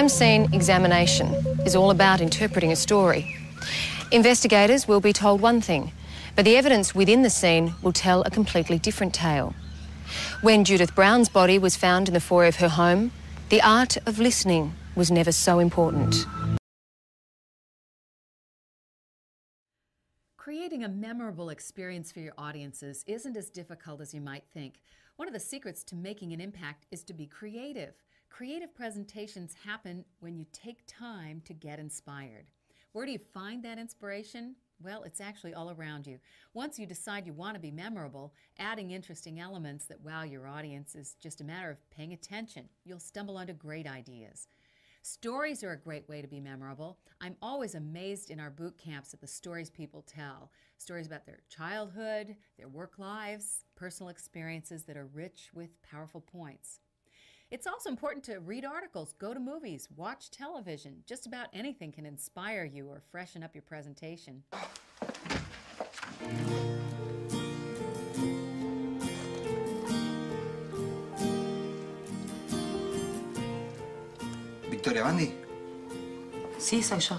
crime scene examination is all about interpreting a story. Investigators will be told one thing, but the evidence within the scene will tell a completely different tale. When Judith Brown's body was found in the foyer of her home, the art of listening was never so important. Creating a memorable experience for your audiences isn't as difficult as you might think. One of the secrets to making an impact is to be creative. Creative presentations happen when you take time to get inspired. Where do you find that inspiration? Well, it's actually all around you. Once you decide you want to be memorable, adding interesting elements that wow your audience is just a matter of paying attention. You'll stumble onto great ideas. Stories are a great way to be memorable. I'm always amazed in our boot camps at the stories people tell stories about their childhood, their work lives, personal experiences that are rich with powerful points. It's also important to read articles, go to movies, watch television. Just about anything can inspire you or freshen up your presentation. Victoria Bandi. Sí, soy yo.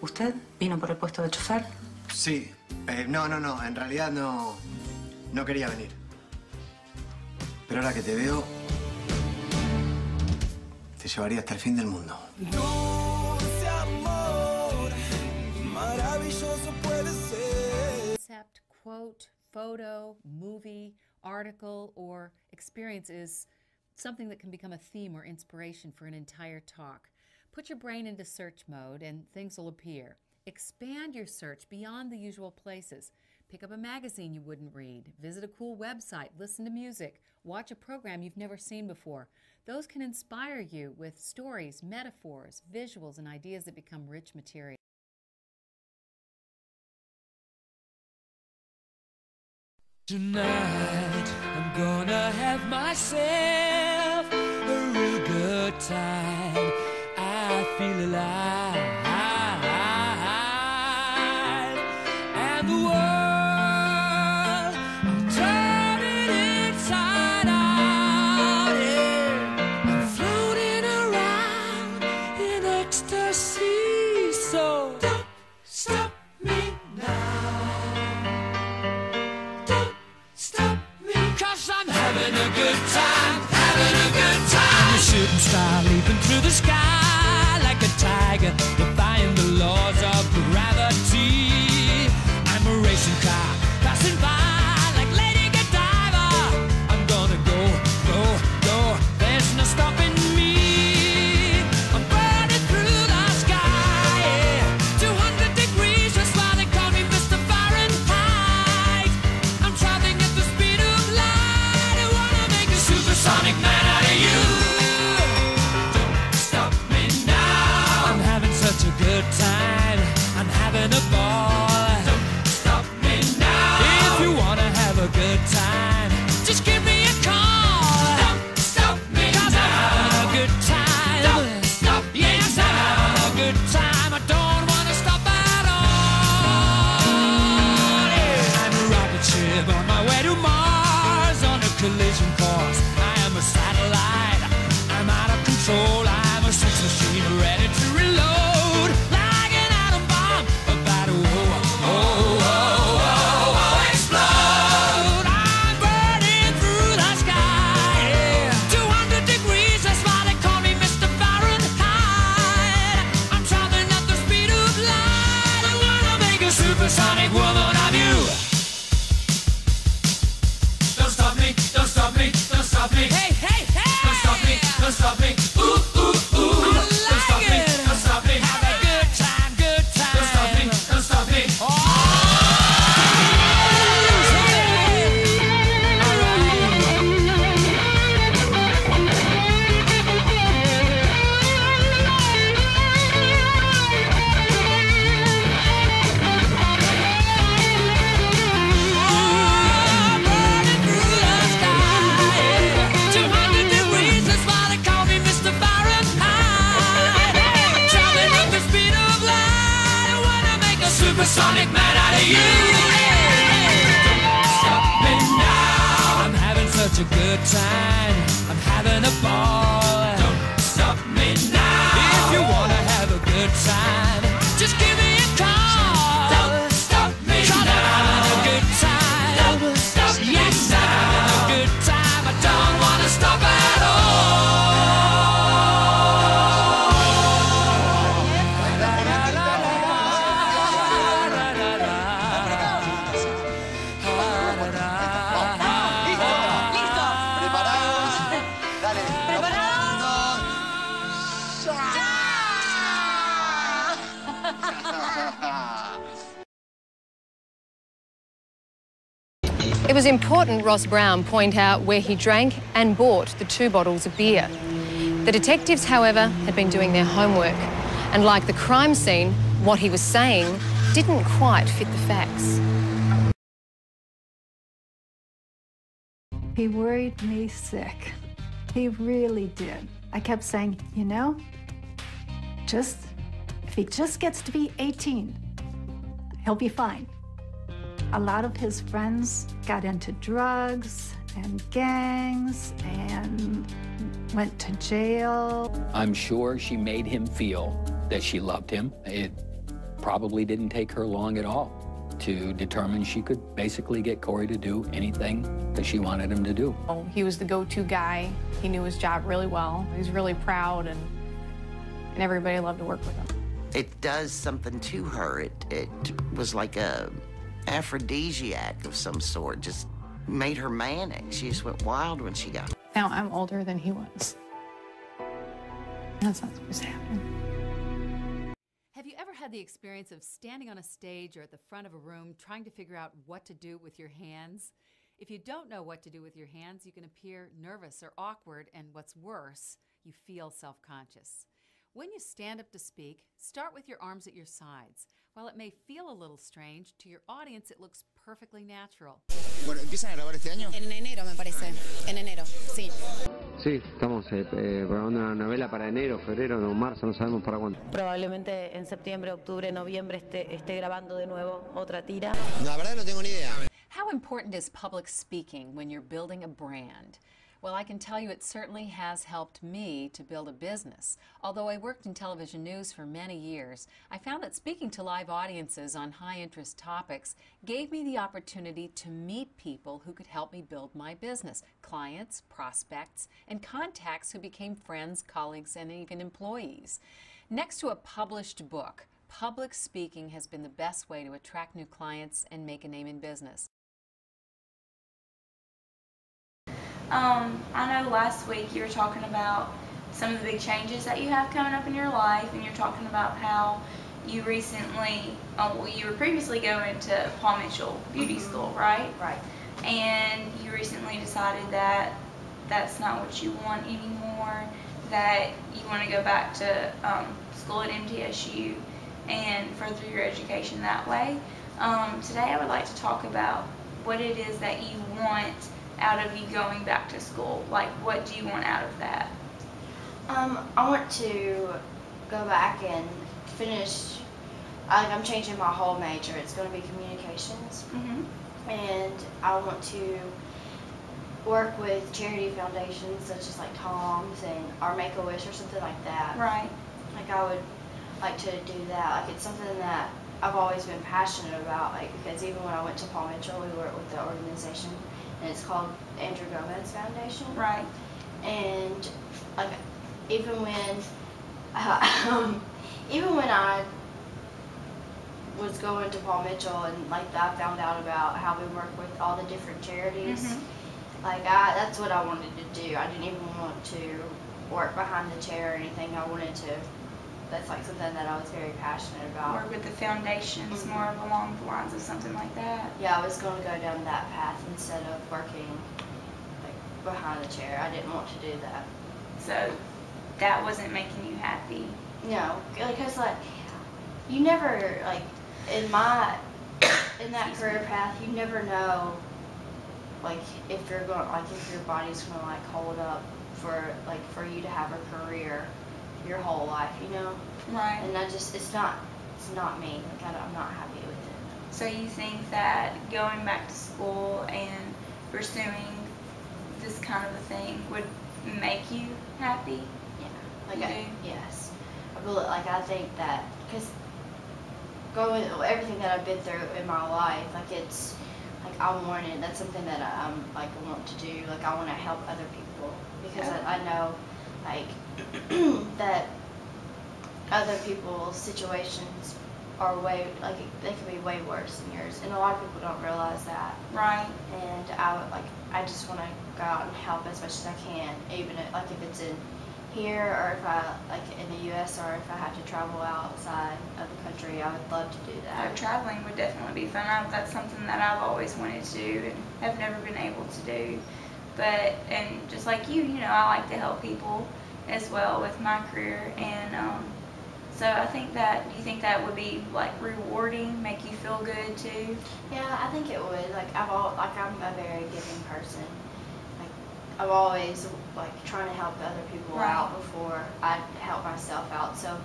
¿Usted vino por el puesto de chofer? Sí. Eh, no, no, no. En realidad no. No quería venir. Pero ahora que te veo. Te llevaría hasta el fin del mundo. Dulce amor, maravilloso puede ser. Concept, quote, photo, movie, article, or experience is something that can become a theme or inspiration for an entire talk. Put your brain into search mode and things will appear. Expand your search beyond the usual places. Pick up a magazine you wouldn't read, visit a cool website, listen to music, watch a program you've never seen before. Those can inspire you with stories, metaphors, visuals, and ideas that become rich material. Tonight, I'm gonna have myself a real good time. I feel alive. Time. It was important Ross Brown point out where he drank and bought the two bottles of beer. The detectives, however, had been doing their homework, and like the crime scene, what he was saying didn't quite fit the facts. He worried me sick. He really did. I kept saying, you know, just if he just gets to be 18, he'll be fine. A lot of his friends got into drugs and gangs and went to jail. I'm sure she made him feel that she loved him. It probably didn't take her long at all to determine she could basically get Corey to do anything that she wanted him to do. Oh, He was the go-to guy. He knew his job really well. He was really proud, and, and everybody loved to work with him. It does something to her. It, it was like a aphrodisiac of some sort. Just made her manic. She just went wild when she got Now I'm older than he was. That's not supposed to happen. Have you ever had the experience of standing on a stage or at the front of a room trying to figure out what to do with your hands? If you don't know what to do with your hands, you can appear nervous or awkward, and what's worse, you feel self conscious. When you stand up to speak, start with your arms at your sides. While it may feel a little strange, to your audience it looks perfectly natural. Bueno, ¿empiezan a grabar este año? En enero, me parece. En enero, sí. Sí, estamos eh, eh, grabando una novela para enero, febrero, no, marzo, no sabemos para cuándo. Probablemente en septiembre, octubre, noviembre esté, esté grabando de nuevo otra tira. La verdad no tengo ni idea. How important is public speaking when you're building a brand? Well, I can tell you it certainly has helped me to build a business. Although I worked in television news for many years, I found that speaking to live audiences on high interest topics gave me the opportunity to meet people who could help me build my business clients, prospects, and contacts who became friends, colleagues, and even employees. Next to a published book, public speaking has been the best way to attract new clients and make a name in business. Um, I know last week you were talking about some of the big changes that you have coming up in your life, and you're talking about how you recently, uh, well, you were previously going to Paul Mitchell Beauty Mhm. School, right? Right. And you recently decided that that's not what you want anymore, that you want to go back to um, school at MTSU and further your education that way. Um, today I would like to talk about what it is that you want out of you going back to school. Like, what do you want out of that? Um, I want to go back and finish. Like, I'm changing my whole major. It's going to be communications, Mhm. and I want to work with charity foundations such as like Tom's and our Make a Wish or something like that. Right. Like, I would like to do that. Like, it's something that I've always been passionate about. Like, because even when I went to Paul Mitchell, we worked with the organization, and it's called Andrew Gomez Foundation. Right. And like, even when, um, even when I was going to Paul Mitchell and like I found out about how we work with all the different charities. Mhm. Like I, that's what I wanted to do. I didn't even want to work behind the chair or anything. I wanted to. That's like something that I was very passionate about. Work with the foundations Mhm. more along the lines of something like that. Yeah, I was going to go down that path instead of working like behind the chair. I didn't want to do that. So that wasn't making you happy. No, because like you never like in my in that career path, you never know like if you're going like if your body's gonna like hold up for like for you to have a career your whole life, you know. Right. And I just it's not it's not me. Like I, I'm not happy with it. So you think that going back to school and pursuing this kind of a thing would make you happy? Yeah. Like You I, do? yes, I bel- like I think that because going everything that I've been through in my life, like it's like I want it. That's something that I, I'm like want to do. Like I want to help other people because I, I know like that other people's situations are way like they can be way worse than yours, and a lot of people don't realize that. Right. And I would like I just want to go out and help as much as I can, even if, like if it's in here or if I like in the U.S. or if I have to travel outside of the country, I would love to do that. traveling would definitely be fun. I, that's something that I've always wanted to do and have never been able to do. But and just like you, you know, I like to help people as well with my career, and um, so I think that you think that would be like rewarding, make you feel good too? Yeah, I think it would. Like I've all like I'm a very giving person. Like I'm always like trying to help other people Right. out before I help myself out. So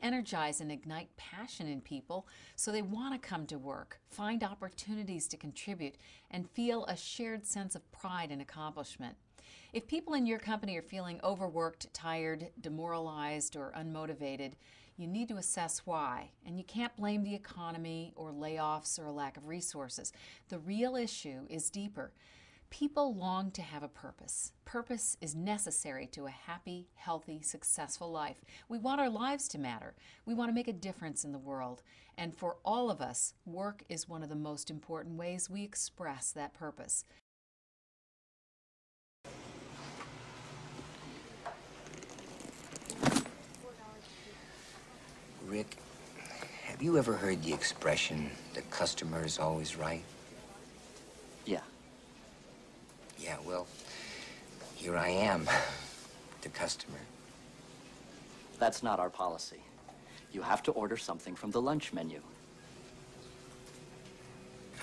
Energize and ignite passion in people so they want to come to work, find opportunities to contribute, and feel a shared sense of pride and accomplishment? If people in your company are feeling overworked, tired, demoralized, or unmotivated, you need to assess why. And you can't blame the economy or layoffs or a lack of resources. The real issue is deeper. People long to have a purpose. Purpose is necessary to a happy, healthy, successful life. We want our lives to matter. We want to make a difference in the world. And for all of us, work is one of the most important ways we express that purpose. Rick, have you ever heard the expression, the customer is always right? Yeah. Yeah, well, here I am, the customer. That's not our policy. You have to order something from the lunch menu.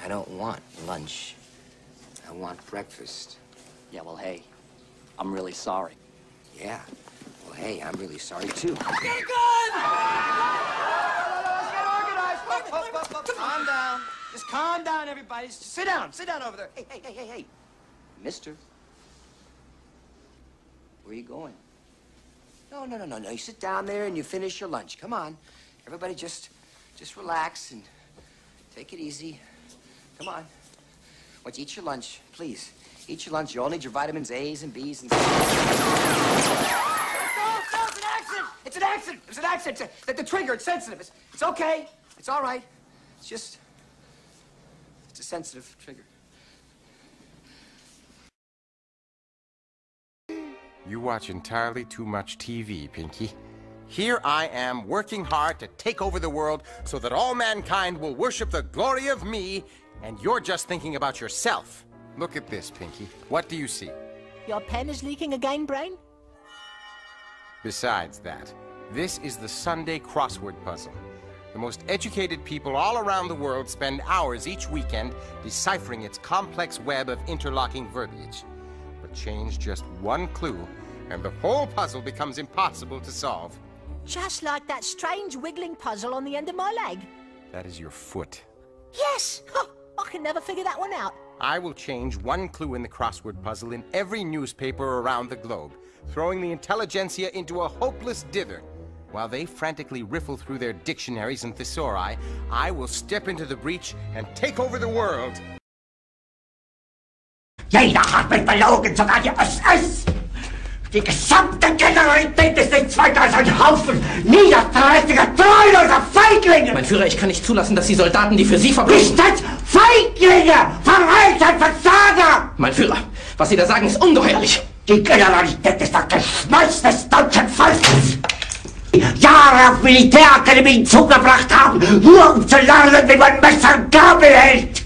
I don't want lunch. I want breakfast. Yeah, well, hey, I'm really sorry. Yeah. Well, hey, I'm really sorry, too. Let's get organized. Calm down. Just calm down, everybody. Just sit down. Sit down over there. Hey, hey, hey, hey, hey. Mister. Where are you going? No, no, no, no, no. You sit down there and you finish your lunch. Come on. Everybody just, just relax and take it easy. Come on. Why you eat your lunch, please? Eat your lunch. You all need your vitamins A's and B's and... Accident. It's an accident. It's an accident. It's a- the, the trigger, it's sensitive. It's, it's okay. It's all right. It's just... It's a sensitive trigger. You watch entirely too much TV, Pinky. Here I am, working hard to take over the world so that all mankind will worship the glory of me, and you're just thinking about yourself. Look at this, Pinky. What do you see? Your pen is leaking again, Brain? Besides that, this is the Sunday crossword puzzle. The most educated people all around the world spend hours each weekend deciphering its complex web of interlocking verbiage. But change just one clue, and the whole puzzle becomes impossible to solve. Just like that strange wiggling puzzle on the end of my leg. That is your foot. Yes! Huh, I can never figure that one out. I will change one clue in the crossword puzzle in every newspaper around the globe, throwing the intelligentsia into a hopeless dither. While they frantically riffle through their dictionaries and thesauri, I will step into the breach and take over the world. Jeder hat mich belogen, sogar die SS! Die gesamte Generalität ist nichts weiter als ein Haufen niederträchtiger, treuloser Feiglinge! Mein Führer, ich kann nicht zulassen, dass die Soldaten, die für Sie verbringen... Nicht als Feiglinge! Verräter, Versager! Mein Führer, was Sie da sagen, ist ungeheuerlich. Die Generalität ist das Geschmeiß des deutschen Volkes! Die Jahre auf Militärakademien zugebracht haben, nur um zu lernen, wie man Messer und Gabel hält!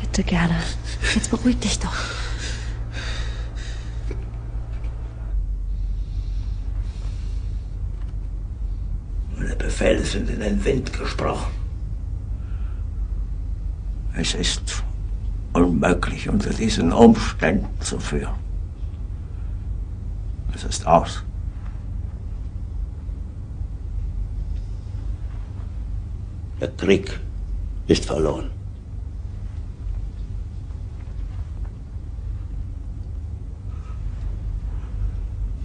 Bitte, Gerda. Jetzt beruhig dich doch. Meine Befehle sind in den Wind gesprochen. Es ist unmöglich, unter diesen Umständen zu führen. Es ist aus. Der Krieg ist verloren.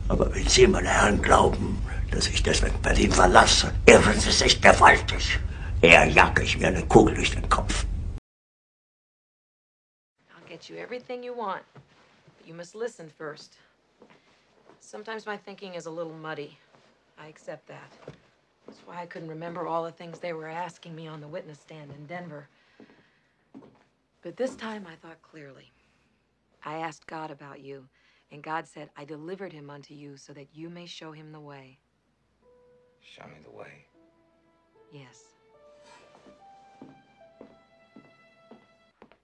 Aber wenn Sie, meine Herren, glauben, dass ich deswegen Berlin verlasse, irren Sie sich gewaltig. Eher jage ich mir eine Kugel durch den Kopf. I'll get you everything you want, but you must listen first. Sometimes my thinking is a little muddy. I accept that. That's why I couldn't remember all the things they were asking me on the witness stand in Denver. But this time I thought clearly. I asked God about you, and God said, I delivered him unto you so that you may show him the way. Show me the way. Yes.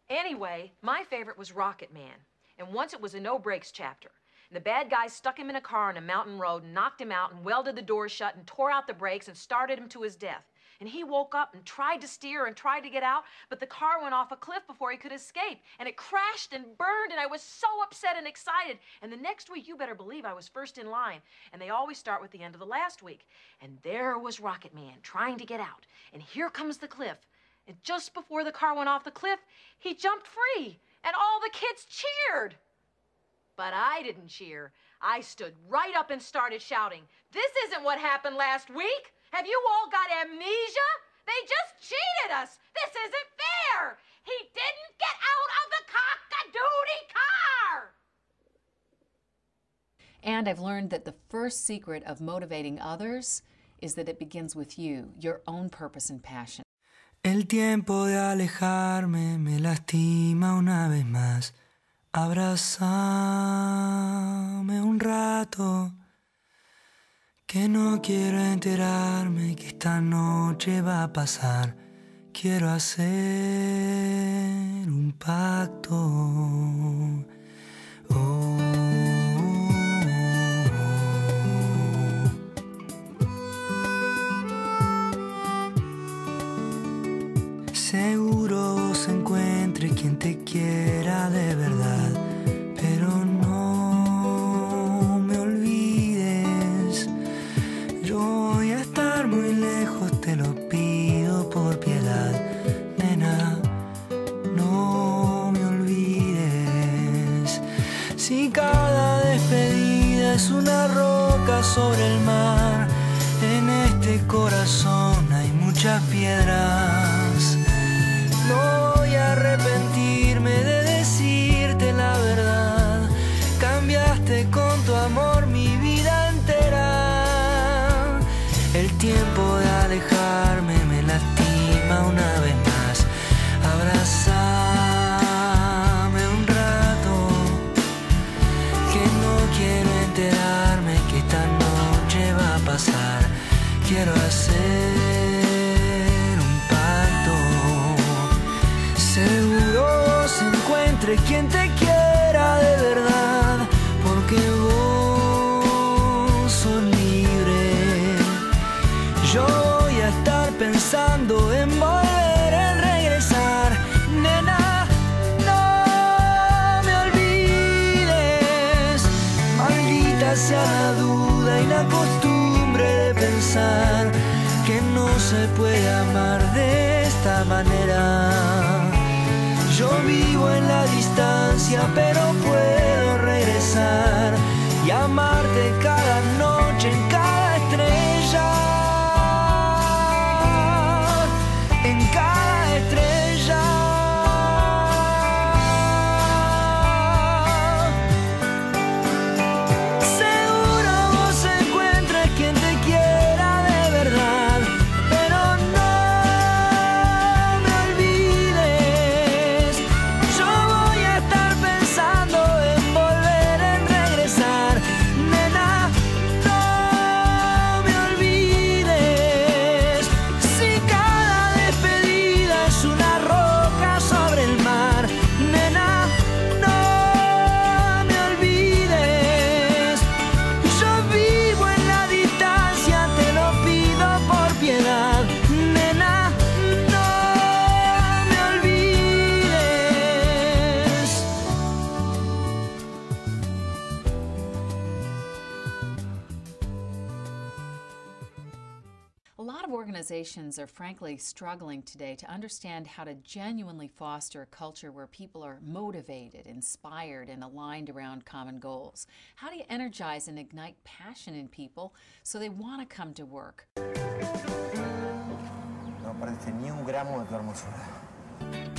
Anyway, my favorite was Rocket Man. And once it was a no brakes chapter. And the bad guys stuck him in a car on a mountain road, knocked him out, and welded the doors shut, and tore out the brakes, and started him to his death. And he woke up and tried to steer and tried to get out, but the car went off a cliff before he could escape. And it crashed and burned, and I was so upset and excited. And the next week, you better believe I was first in line. And they always start with the end of the last week. And there was Rocket Man trying to get out. And here comes the cliff. And just before the car went off the cliff, he jumped free. And all the kids cheered. But I didn't cheer. I stood right up and started shouting, This isn't what happened last week. Have you all got amnesia? They just cheated us. This isn't fair. He didn't get out of the cock-a-doodie car. And I've learned that the first secret of motivating others is that it begins with you, your own purpose and passion. El tiempo de alejarme me lastima una vez más. Abrázame un rato, que no quiero enterarme que esta noche va a pasar. Quiero hacer un pacto. Oh. Seguro se encuentre quien te quiera de verdad, muchas que no se puede amar de esta manera. Yo vivo en la distancia, pero puedo regresar y amarte cada noche en cada of organizations are frankly struggling today to understand how to genuinely foster a culture where people are motivated, inspired, and aligned around common goals. How do you energize and ignite passion in people so they want to come to work? No ni un gramo de tu hermosura.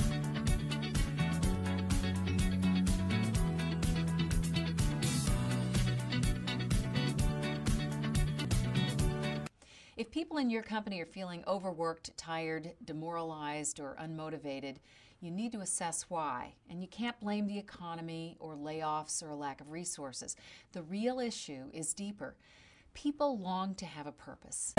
People in your company are feeling overworked, tired, demoralized, or unmotivated, you need to assess why. And you can't blame the economy or layoffs or a lack of resources. The real issue is deeper. People long to have a purpose.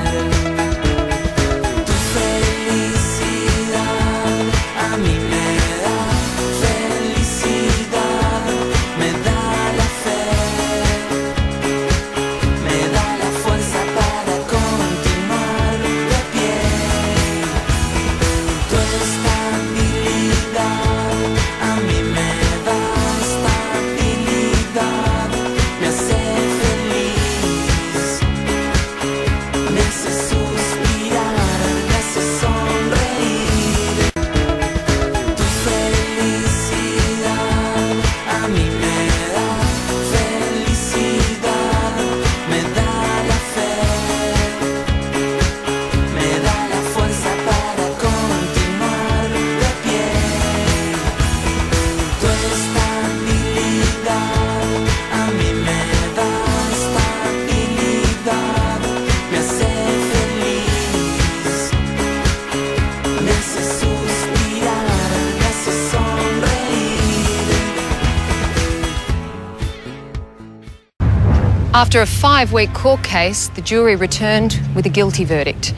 After a five week court case, the jury returned with a guilty verdict.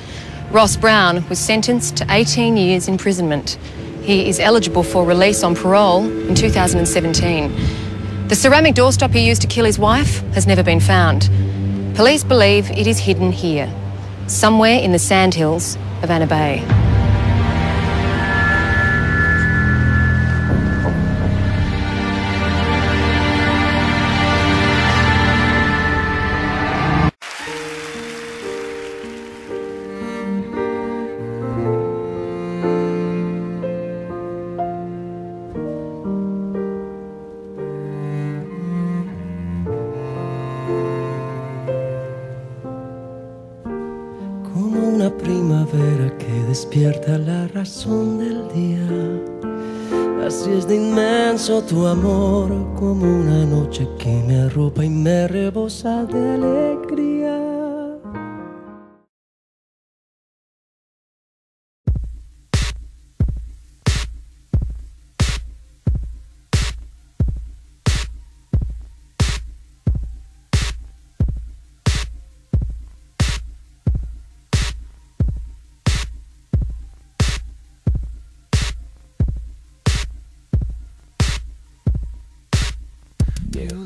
Ross Brown was sentenced to 18 years imprisonment. He is eligible for release on parole in 2017. The ceramic doorstop he used to kill his wife has never been found. Police believe it is hidden here, somewhere in the sandhills of Anna Bay. Despierta la razón del día. Así es de inmenso tu amor, como una noche que me arropa y me rebosa de alegría. You